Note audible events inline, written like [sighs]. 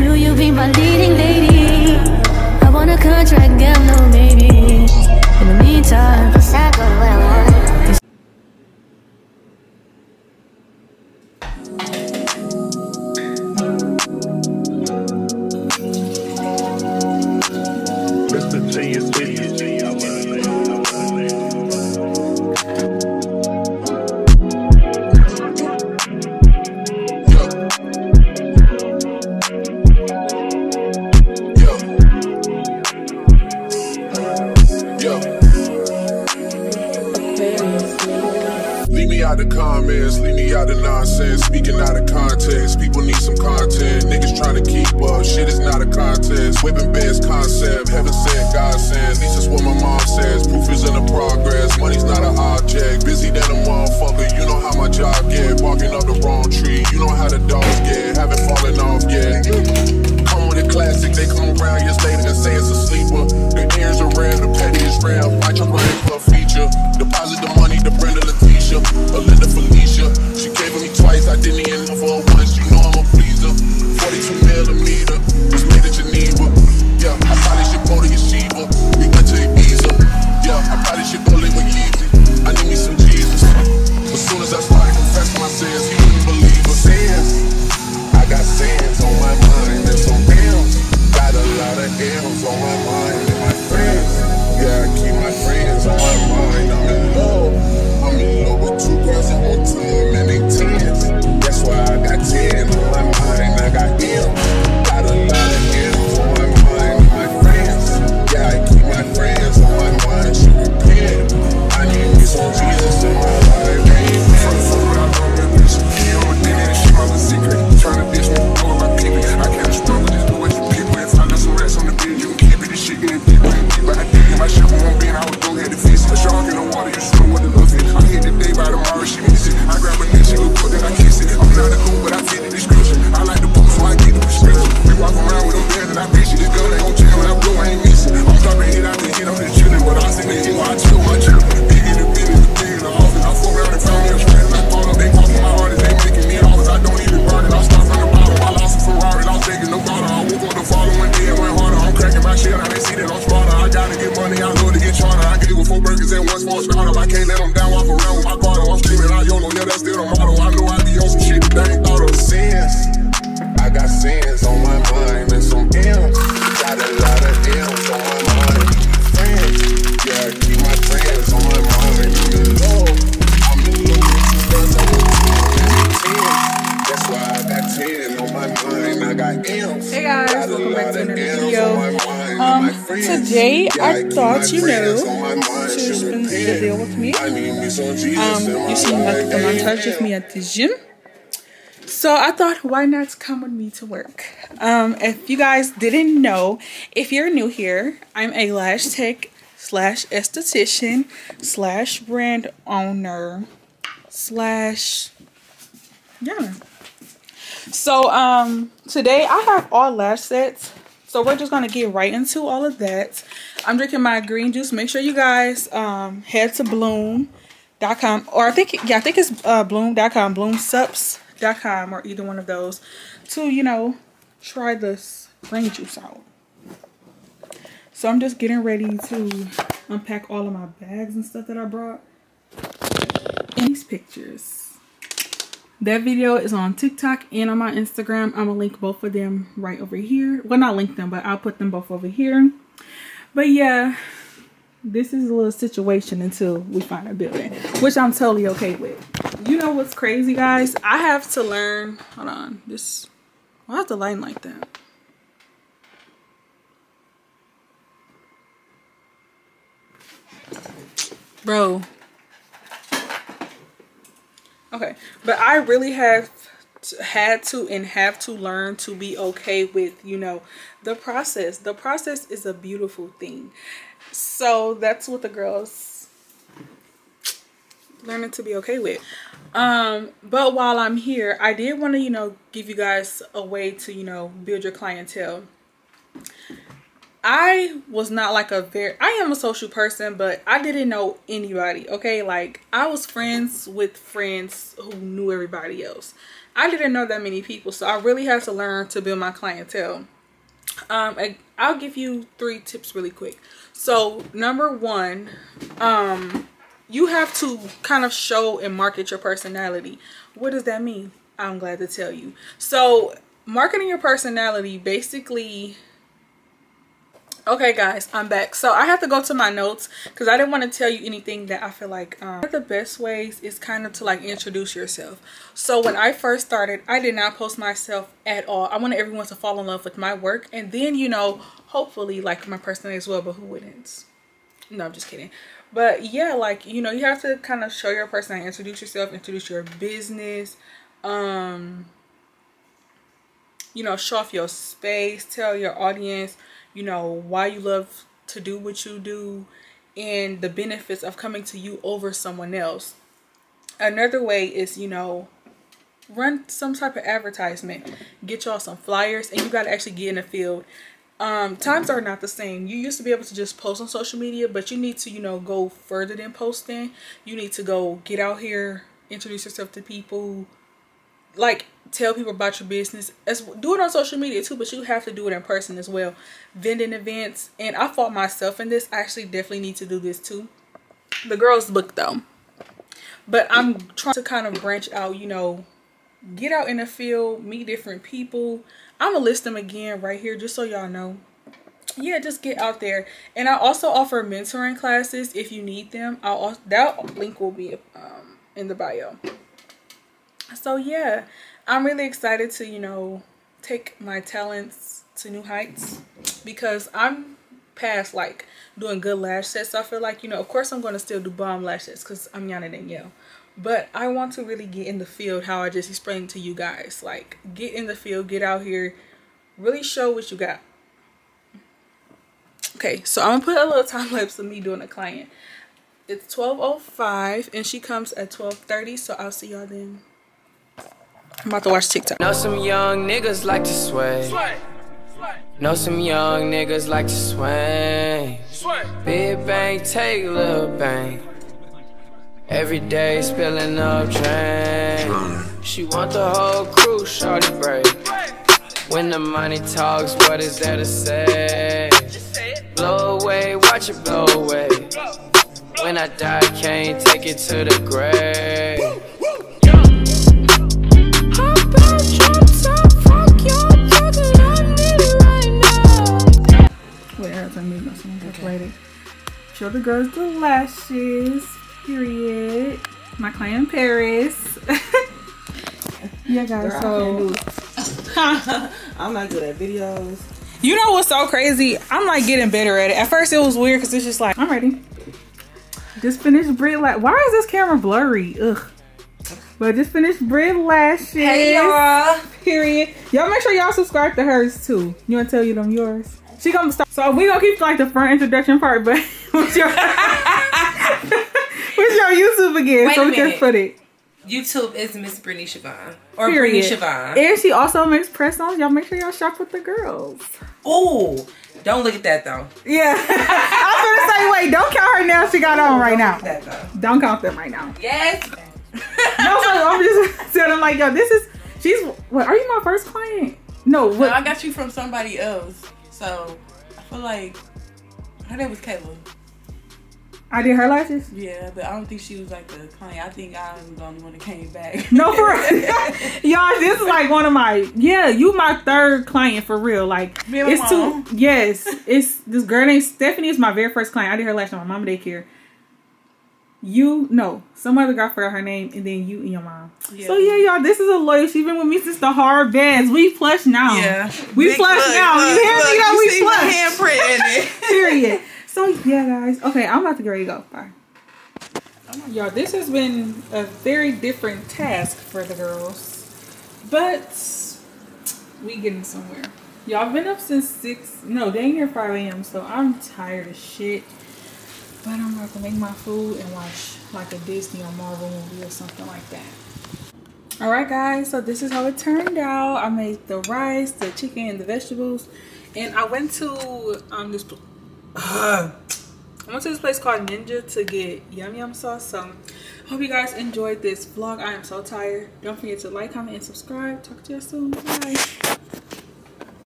Will you be my leading lady? I want a contract, girl, no maybe. In the meantime, Leave me out the comments, leave me out the nonsense. Speaking out of context, people need some content. Niggas trying to keep up, shit is not a contest. Whipping best concept, heaven sent, God sent. Least that's what my mom says. Proof is in the progress, money's not an object. Busy than a motherfucker, you know how my job get. Barking up the wrong tree, you know how the dogs get. Haven't fallen off yet. Come with a classic, they come around years later and say it's a sleeper. The ears are red, the petty is rare. Fight your brain and one small. I can't let them down. Walk around with my guard. I'm screaming. I YOLO. Yeah, that's still the motto. I know I be on some shit that ain't thought of. Sins. I got sins on my mind and some M's. Got a lot of M's on my mind. Friends. Yeah, keep my friends on my mind. I'm in love. I'm in love with two girls. I want two and. That's why I got ten on my mind. I got M's. Hey guys, welcome back to another video. on my mind and Um, today I thought you know Um, you life. like the montage of me at the gym. So I thought, why not come with me to work? Um, if you guys didn't know, if you're new here, I'm a lash tech slash esthetician slash brand owner slash yeah. So um today I have all lash sets. So we're just gonna get right into all of that. I'm drinking my green juice. Make sure you guys um head to bloom.com or I think yeah, I think it's uh bloom.com, bloomsupps.com or either one of those to, you know, try this green juice out. So I'm just getting ready to unpack all of my bags and stuff that I brought. These pictures. That video is on TikTok and on my Instagram. I'm gonna link both of them right over here. Well, not link them, but I'll put them both over here. But yeah, this is a little situation until we find a building, which I'm totally okay with. You know what's crazy, guys? I have to learn. Hold on, this. I have to line like that. Bro, Okay, but I really have had to and have to learn to be okay with, you know, the process. The process is a beautiful thing. So that's what the girls learning to be okay with. Um, but while I'm here, I did want to, you know, give you guys a way to, you know, build your clientele. I was not like a very I am a social person, but I didn't know anybody. Okay, like I was friends with friends who knew everybody else. I didn't know that many people, so I really had to learn to build my clientele. Um, I, I'll give you three tips really quick. So number one, um, you have to kind of show and market your personality. What does that mean? I'm glad to tell you. So marketing your personality basically okay guys i'm back. So i have to go to my notes because i didn't want to tell you anything that i feel like um, one of the best ways is kind of to like introduce yourself. So when i first started i did not post myself at all. I wanted everyone to fall in love with my work and then you know hopefully like my personality as well but who wouldn't? No i'm just kidding. But yeah like you know you have to kind of show your personality introduce yourself introduce your business um you know show off your space tell your audience you know why you love to do what you do and the benefits of coming to you over someone else. Another way is you know run some type of advertisement. Get y'all some flyers and you got to actually get in the field. Um times are not the same. You used to be able to just post on social media but you need to you know go further than posting. You need to go get out here introduce yourself to people like tell people about your business. As do it on social media too but you have to do it in person as well. Vending events and i fought myself in this. I actually definitely need to do this too. The girls book though. But i'm trying to kind of branch out you know get out in the field meet different people. I'm gonna list them again right here just so y'all know. Yeah just get out there. And i also offer mentoring classes if you need them. I'll that link will be um, in the bio so yeah i'm really excited to you know take my talents to new heights because i'm past like doing good lash sets. I feel like you know of course i'm going to still do bomb lashes because i'm Yana Danielle. But i want to really get in the field how i just explained to you guys. Like get in the field get out here really show what you got. Okay so i'm gonna put a little [laughs] time lapse of me doing a client. It's 1205 and she comes at 1230 so i'll see y'all then I'm about to watch TikTok. Know some young niggas like to sway. Know some young niggas like to swing. Big bang, take little bang. Every day spilling up drain. She want the whole crew, shorty break. When the money talks, what is there to say? Blow away, watch it blow away. When I die, can't take it to the grave. Later. Show the girls the lashes. Period. My client Paris. [laughs] yeah, guys. so [laughs] I'm not good at videos. you know what's so crazy? I'm like getting better at it. At first, it was weird because it's just like I'm ready. Just finished Brit la- Why is this camera blurry? Ugh. But just finished Brit lashes. Hey y'all. Period. Y'all make sure y'all subscribe to hers too. You want to tell you them yours? She gonna start. So we gonna keep like the front introduction part, but [laughs] what's your what's your YouTube again? Wait so a we can minute. put it. YouTube is Miss Brittany Siobhan. Or Period. Brittany Siobhan. And she also makes press ons. Y'all make sure y'all shop with the girls. Ooh. Don't look at that though. Yeah. [laughs] I was gonna say, wait, don't count her nails she got on right now. Look at that though. Don't count them right now. Yes. [laughs] No, so I'm just telling them like, yo, this is she's what are you my first client? No, No, I got you from somebody else. So I feel like her name was Kayla. I did her lashes? Yeah, but I don't think she was like the client. I think I'm the only one that came back. [laughs] No, for real. [laughs] Y'all, this is like one of my yeah, you my third client for real. Like Me and my it's two yes. It's this girl named Stephanie is my very first client. I did her lash on my mom daycare. You no, some other girl forgot her name, and then you and your mom. Yeah. So yeah, y'all, this is a lawyer. She's been with me since the hard bands. We plush now. Yeah. we Big plush look, now. look, you hear look, me? Though? we my handprint in it. [laughs] [laughs] Period. So yeah, guys. Okay, I'm about to get ready to go. Bye. Y'all, this has been a very different task for the girls, but we getting somewhere. Y'all been up since six, no, dang near five a.m. So I'm tired of shit. But I'm about to make my food and watch like a Disney or Marvel movie or something like that. All right, guys. So this is how it turned out. I made the rice, the chicken, and the vegetables, and I went to um this. [sighs] I went to this place called Ninja to get yum yum sauce. So hope you guys enjoyed this vlog. I am so tired. Don't forget to like, comment, and subscribe. Talk to you soon. Bye.